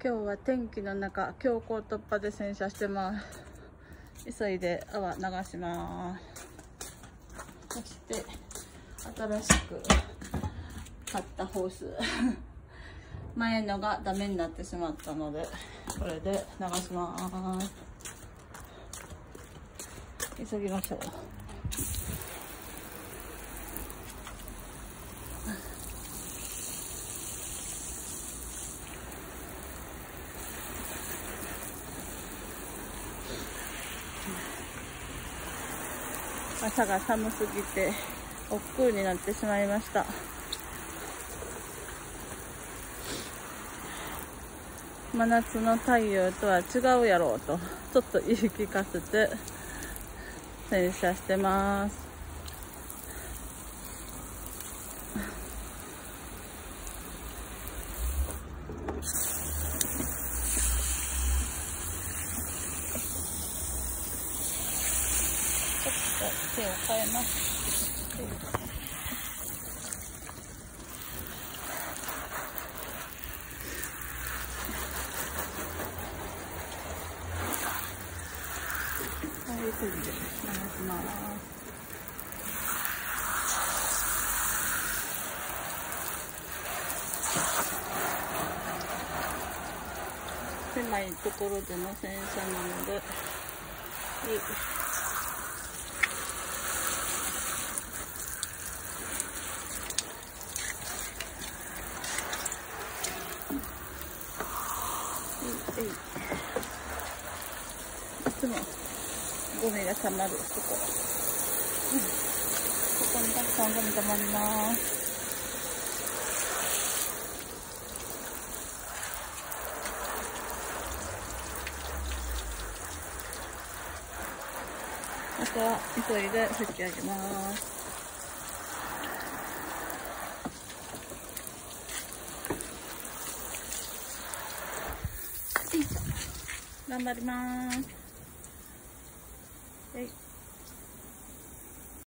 今日は天気の中強行突破で洗車してます。急いで泡流します。そして新しく買ったホース。前のがダメになってしまったのでこれで流します。急ぎましょう。朝が寒すぎて億劫になってしまいました。真夏の太陽とは違うやろうとちょっと言い聞かせて洗車してます。手を変えます。はい、これで流します。狭い。ところでの洗車なので、えいつもゴミが溜まるとこ、うん、ここにたくさんゴミ溜まります。あとは急いで拭き上げます。頑張ります。